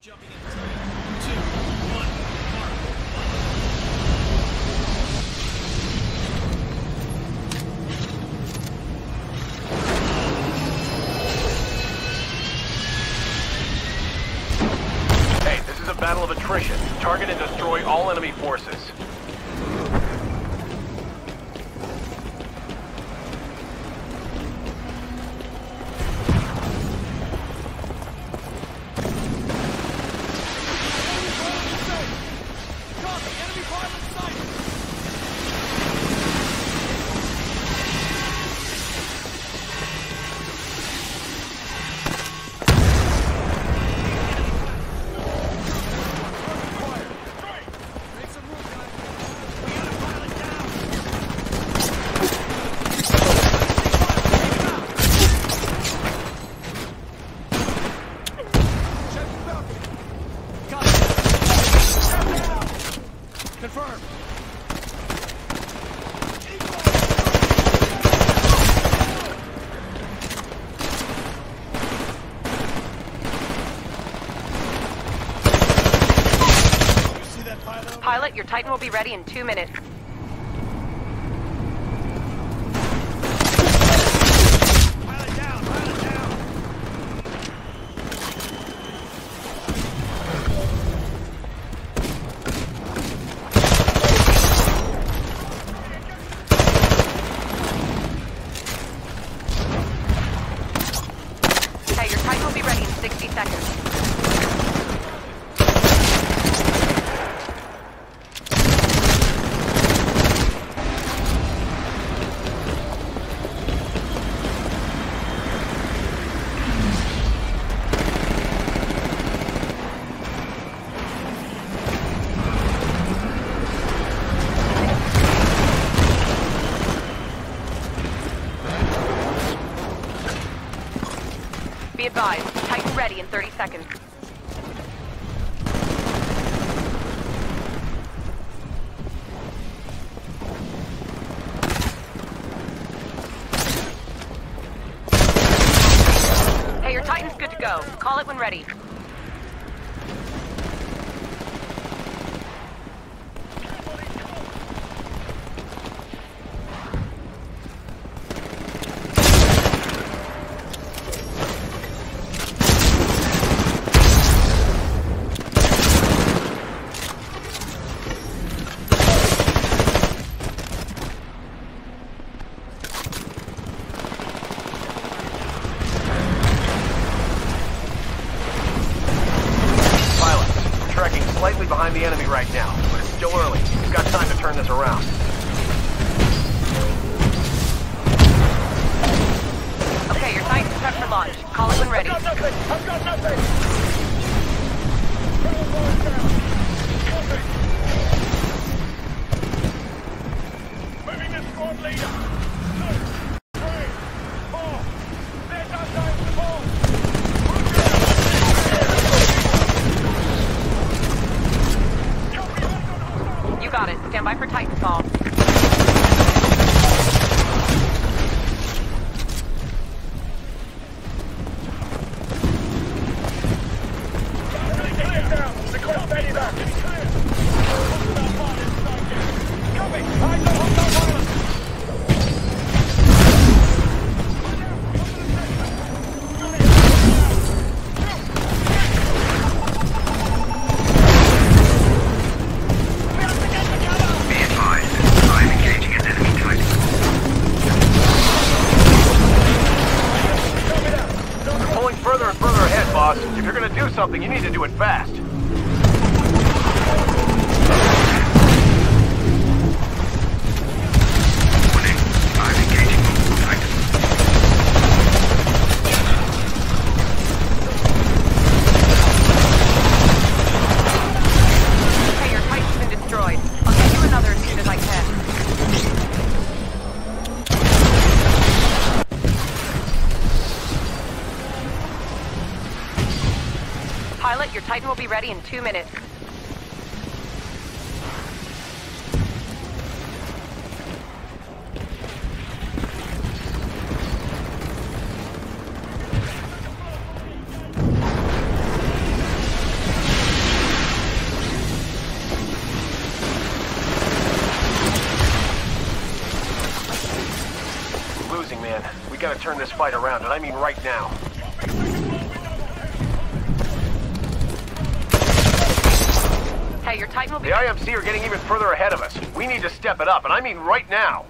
Hey, this is a battle of attrition. Target and destroy all enemy forces. Titan will be ready in two minutes. Squad leader! something, you need to do it fast. two minutes. Losing, man. We gotta turn this fight around, and I mean right now. your Titan will be... The IMC are getting even further ahead of us. We need to step it up, and I mean right now.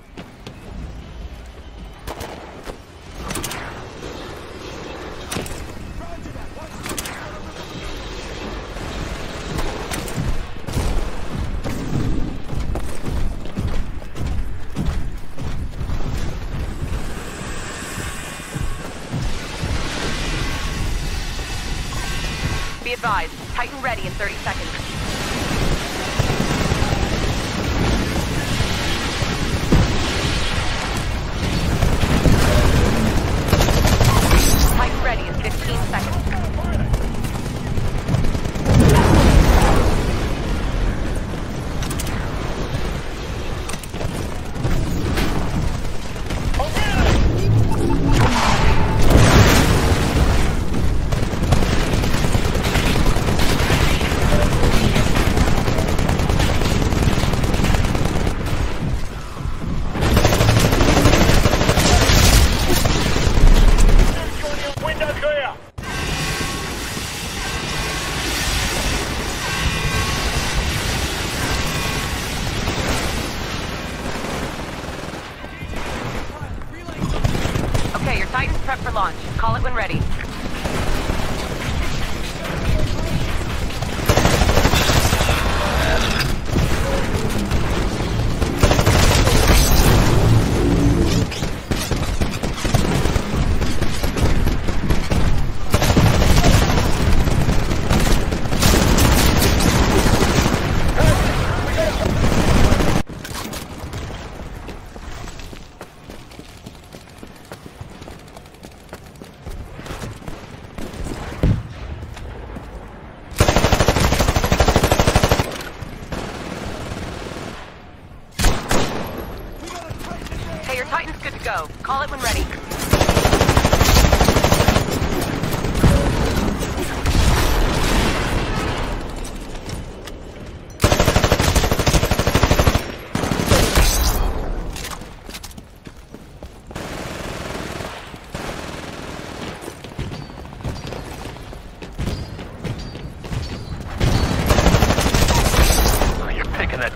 Be advised, Titan ready in 30 seconds.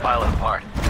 pilot apart.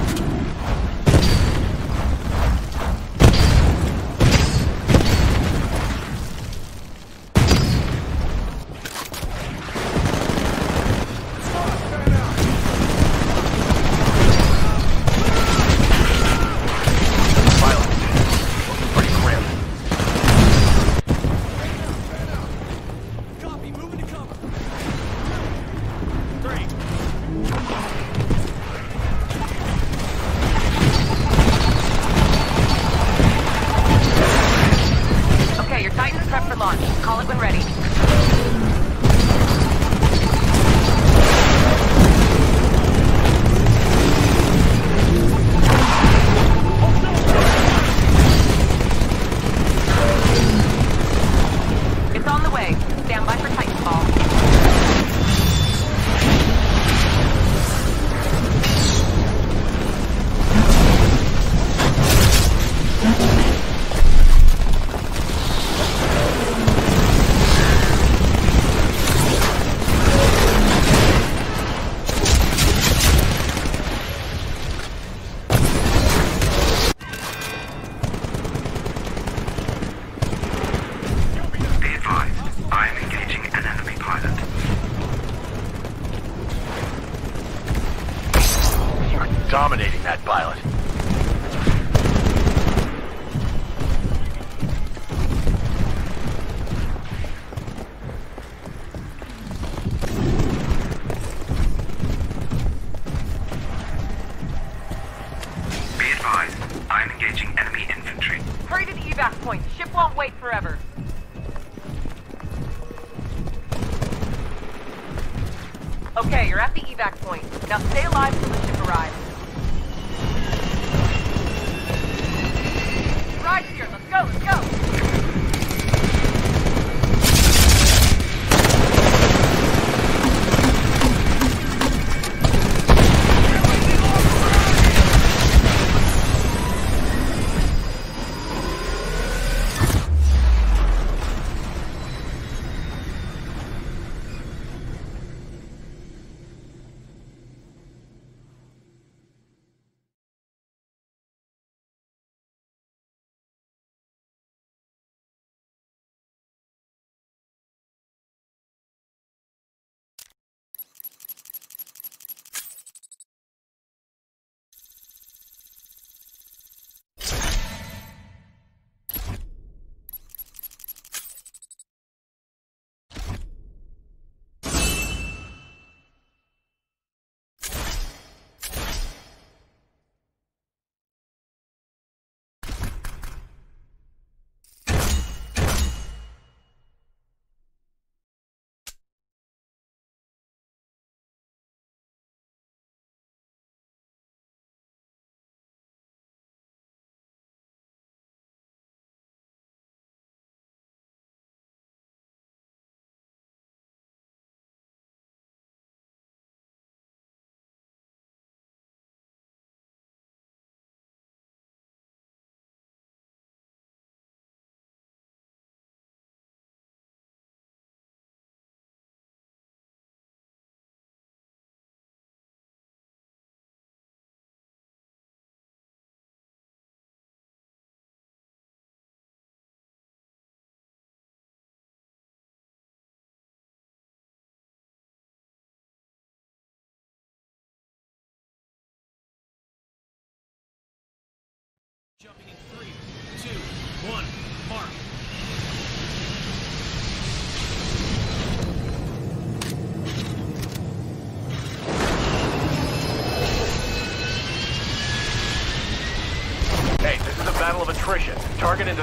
dominating that pilot.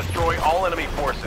destroy all enemy forces.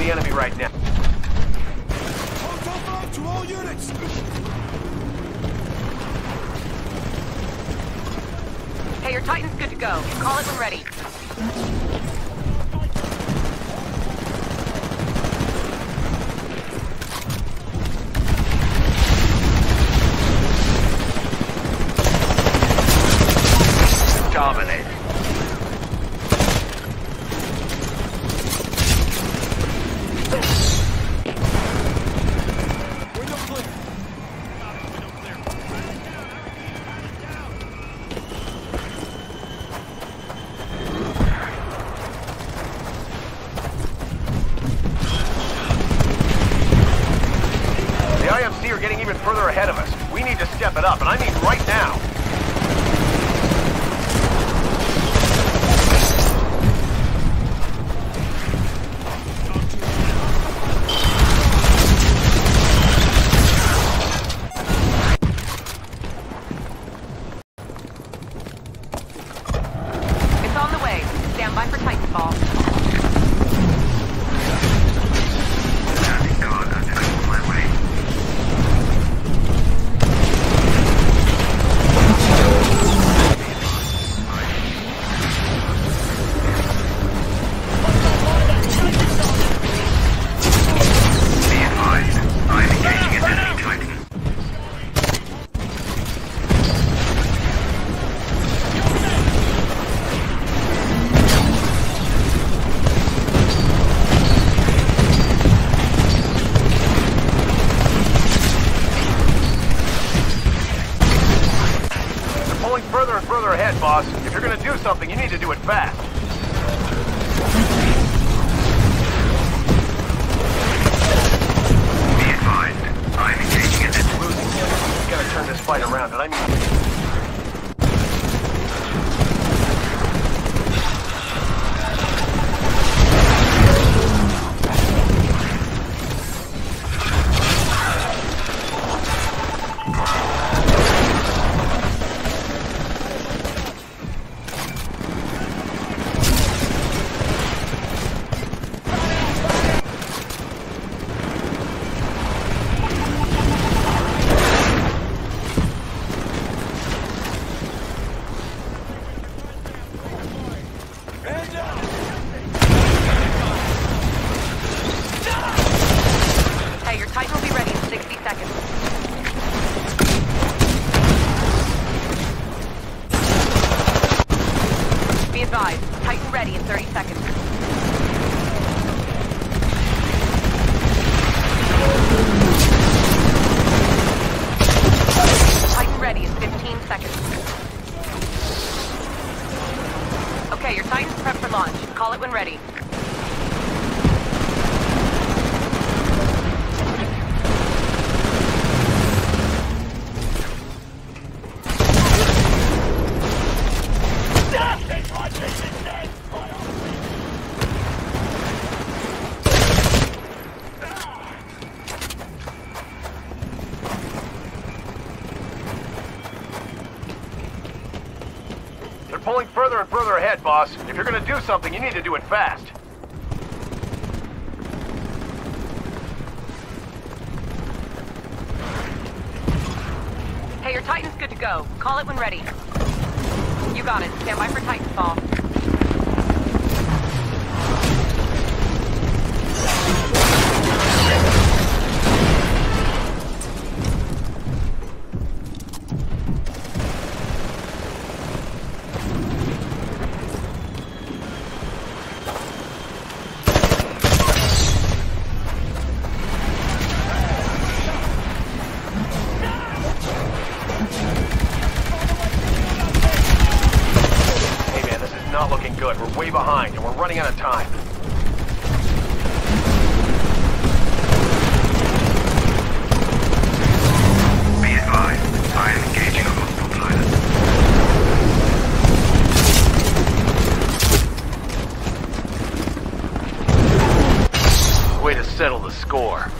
the enemy right now. Hey, your Titan's good to go. Call it when ready. it up, and I mean Titan ready in 30 seconds. Ahead, boss. If you're gonna do something, you need to do it fast. Hey, your Titan's good to go. Call it when ready. You got it. Stand by for Titanfall. Not looking good. We're way behind, and we're running out of time. Be advised, I am engaging a hostile pilot. Way to settle the score.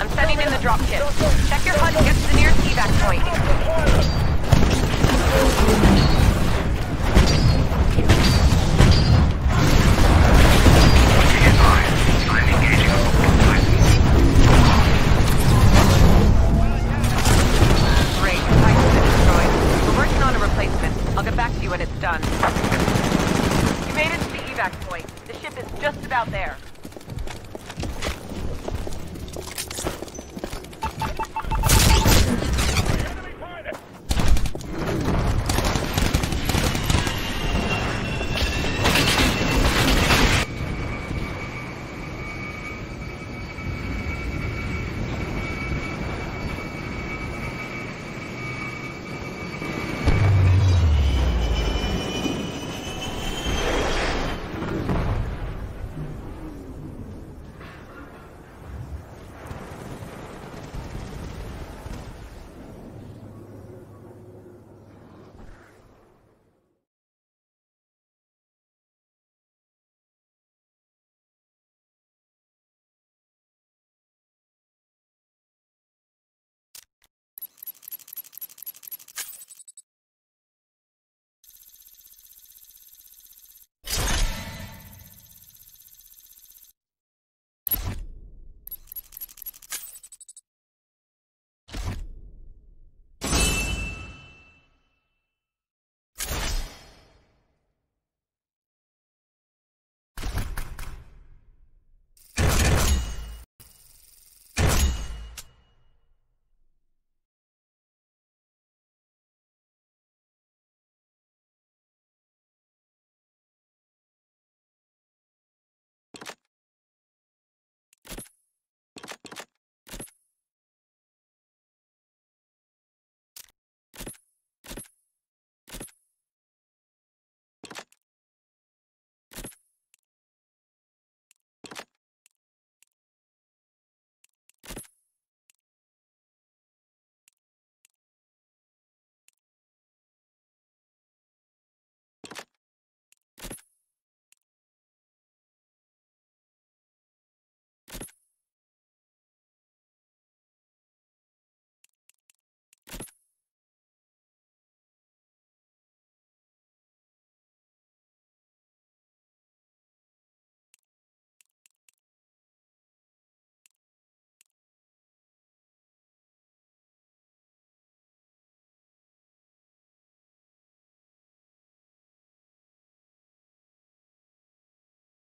I'm sending in the drop kit. Check your HUD to the nearest evac point. Great. Titan's been destroyed. We're working on a replacement. I'll get back to you when it's done. You made it to the evac point. The ship is just about there.